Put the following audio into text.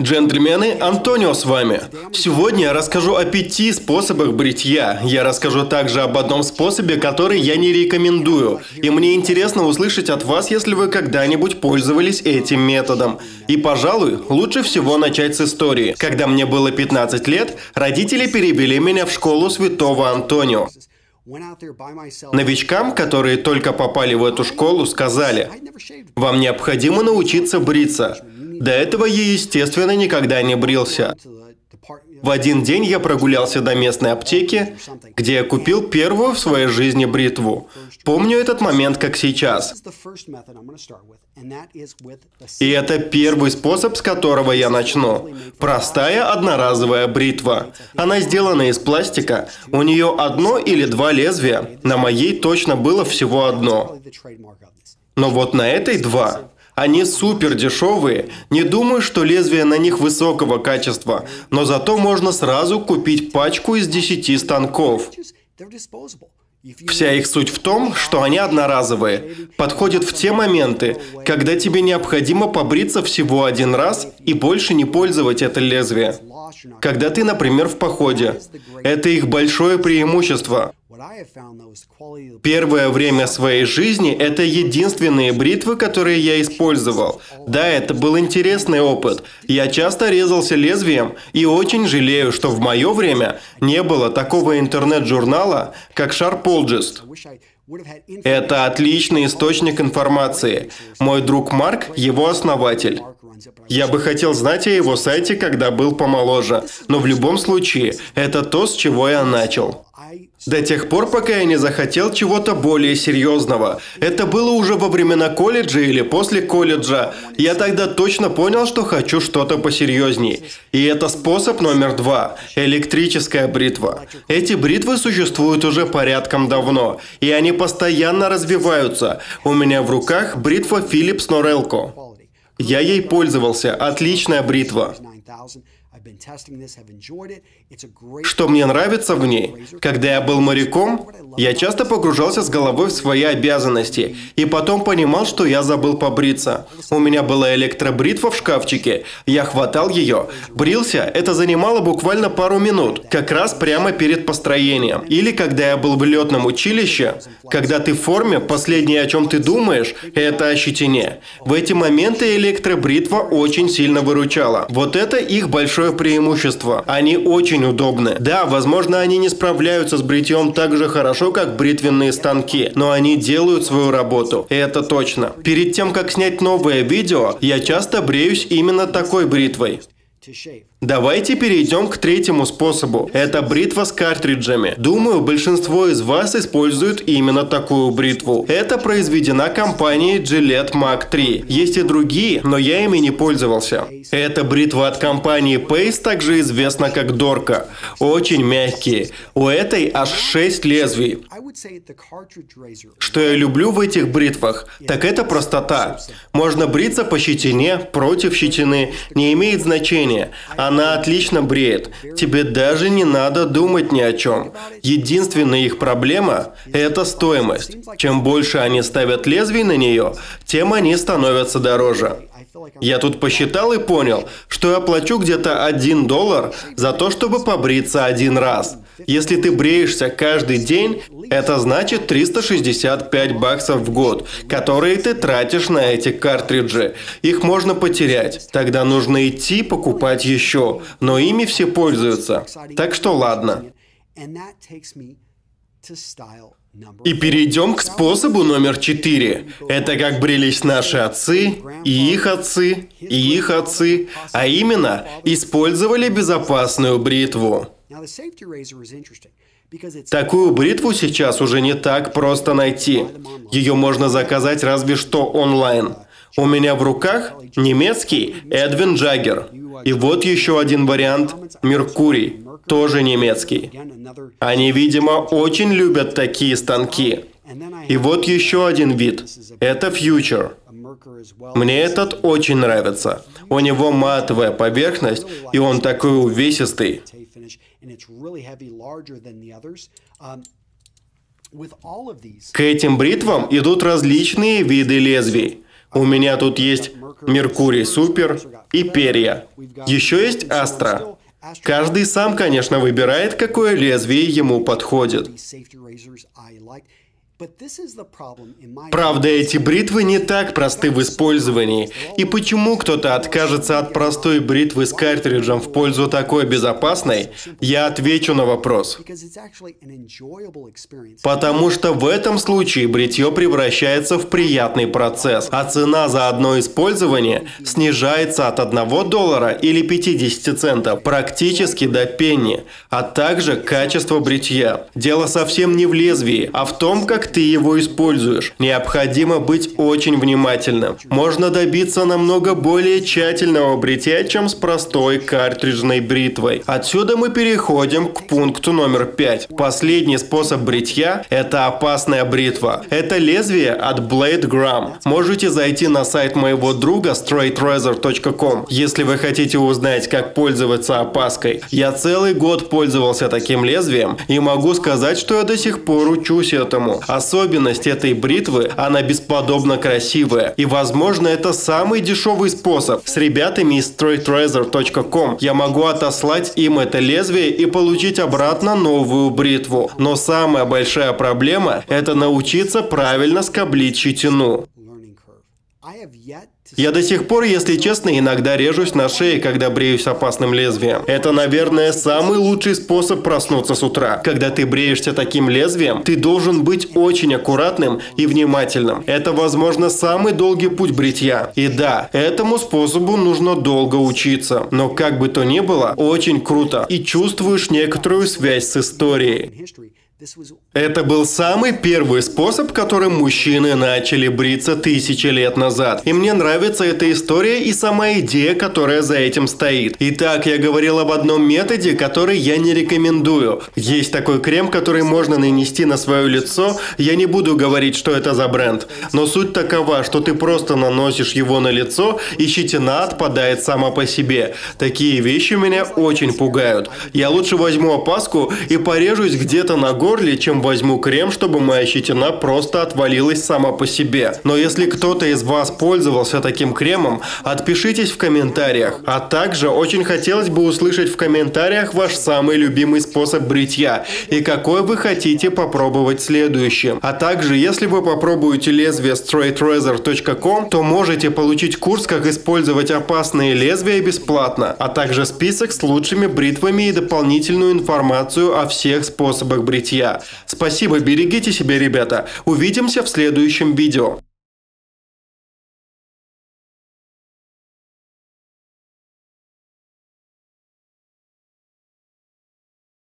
Джентльмены, Антонио с вами. Сегодня я расскажу о пяти способах бритья. Я расскажу также об одном способе, который я не рекомендую. И мне интересно услышать от вас, если вы когда-нибудь пользовались этим методом. И, пожалуй, лучше всего начать с истории. Когда мне было 15 лет, родители перевели меня в школу святого Антонио. Новичкам, которые только попали в эту школу, сказали, «Вам необходимо научиться бриться». До этого я, естественно, никогда не брился. В один день я прогулялся до местной аптеки, где я купил первую в своей жизни бритву. Помню этот момент как сейчас. И это первый способ, с которого я начну. Простая одноразовая бритва. Она сделана из пластика. У нее одно или два лезвия. На моей точно было всего одно. Но вот на этой два. Они супер дешевые. Не думаю, что лезвия на них высокого качества, но зато можно сразу купить пачку из 10 станков. Вся их суть в том, что они одноразовые, подходят в те моменты, когда тебе необходимо побриться всего один раз и больше не пользовать это лезвие. Когда ты, например, в походе. Это их большое преимущество. Первое время своей жизни это единственные бритвы, которые я использовал. Да, это был интересный опыт. Я часто резался лезвием и очень жалею, что в мое время не было такого интернет-журнала, как Sharpologist. Это отличный источник информации. Мой друг Марк – его основатель. Я бы хотел знать о его сайте, когда был помоложе, но в любом случае, это то, с чего я начал. До тех пор, пока я не захотел чего-то более серьезного. Это было уже во времена колледжа или после колледжа. Я тогда точно понял, что хочу что-то посерьезней. И это способ номер два – электрическая бритва. Эти бритвы существуют уже порядком давно, и они постоянно развиваются. У меня в руках бритва Philips Norelco. Я ей пользовался, отличная бритва. Что мне нравится в ней? Когда я был моряком, я часто погружался с головой в свои обязанности, и потом понимал, что я забыл побриться. У меня была электробритва в шкафчике, я хватал ее, брился, это занимало буквально пару минут, как раз прямо перед построением. Или когда я был в летном училище, когда ты в форме, последнее, о чем ты думаешь, это о щетине. В эти моменты электробритва очень сильно выручала. Вот это их большое преимущество. Они очень удобны. Да, возможно, они не справляются с бритьем так же хорошо, как бритвенные станки, но они делают свою работу. Это точно. Перед тем, как снять новое видео, я часто бреюсь именно такой бритвой. Давайте перейдем к третьему способу. Это бритва с картриджами. Думаю, большинство из вас используют именно такую бритву. Это произведена компанией Gillette Mac 3. Есть и другие, но я ими не пользовался. Эта бритва от компании Pace также известна как Дорка. Очень мягкие. У этой аж 6 лезвий. Что я люблю в этих бритвах, так это простота. Можно бриться по щетине, против щетины, не имеет значения. Она отлично бреет. Тебе даже не надо думать ни о чем. Единственная их проблема – это стоимость. Чем больше они ставят лезвий на нее, тем они становятся дороже. Я тут посчитал и понял, что я плачу где-то 1 доллар за то, чтобы побриться один раз. Если ты бреешься каждый день, это значит 365 баксов в год, которые ты тратишь на эти картриджи. Их можно потерять. Тогда нужно идти покупать еще. Но ими все пользуются. Так что ладно. И перейдем к способу номер четыре. Это как брились наши отцы, и их отцы, и их отцы, а именно использовали безопасную бритву. Такую бритву сейчас уже не так просто найти. Ее можно заказать разве что онлайн. У меня в руках немецкий Эдвин Джаггер. И вот еще один вариант – Меркурий, тоже немецкий. Они, видимо, очень любят такие станки. И вот еще один вид – это Future. Мне этот очень нравится. У него матовая поверхность, и он такой увесистый. К этим бритвам идут различные виды лезвий. У меня тут есть Меркурий Супер и перья. Еще есть Астра. Каждый сам, конечно, выбирает, какое лезвие ему подходит. Правда, эти бритвы не так просты в использовании. И почему кто-то откажется от простой бритвы с картриджем в пользу такой безопасной, я отвечу на вопрос. Потому что в этом случае бритье превращается в приятный процесс, а цена за одно использование снижается от 1 доллара или 50 центов практически до пенни, а также качество бритья. Дело совсем не в лезвии, а в том, как ты его используешь. Необходимо быть очень внимательным. Можно добиться намного более тщательного бритья, чем с простой картриджной бритвой. Отсюда мы переходим к пункту номер пять. Последний способ бритья – это опасная бритва. Это лезвие от Blade Gram. Можете зайти на сайт моего друга straightrazor.com, если вы хотите узнать, как пользоваться опаской. Я целый год пользовался таким лезвием и могу сказать, что я до сих пор учусь этому. Особенность этой бритвы, она бесподобно красивая. И возможно это самый дешевый способ. С ребятами из straightrazor.com я могу отослать им это лезвие и получить обратно новую бритву. Но самая большая проблема – это научиться правильно скоблить щетину. Я до сих пор, если честно, иногда режусь на шее, когда бреюсь опасным лезвием. Это, наверное, самый лучший способ проснуться с утра. Когда ты бреешься таким лезвием, ты должен быть очень аккуратным и внимательным. Это, возможно, самый долгий путь бритья. И да, этому способу нужно долго учиться. Но как бы то ни было, очень круто. И чувствуешь некоторую связь с историей. Это был самый первый способ, которым мужчины начали бриться тысячи лет назад. И мне нравится эта история и сама идея, которая за этим стоит. Итак, я говорил об одном методе, который я не рекомендую. Есть такой крем, который можно нанести на свое лицо. Я не буду говорить, что это за бренд. Но суть такова, что ты просто наносишь его на лицо, и щетина отпадает сама по себе. Такие вещи меня очень пугают. Я лучше возьму опаску и порежусь где-то на горле чем возьму крем, чтобы моя щетина просто отвалилась сама по себе. Но если кто-то из вас пользовался таким кремом, отпишитесь в комментариях. А также очень хотелось бы услышать в комментариях ваш самый любимый способ бритья и какой вы хотите попробовать следующим. А также, если вы попробуете лезвие straightrazor.com, то можете получить курс, как использовать опасные лезвия бесплатно, а также список с лучшими бритвами и дополнительную информацию о всех способах бритья друзья. Спасибо, берегите себя, ребята. Увидимся в следующем видео.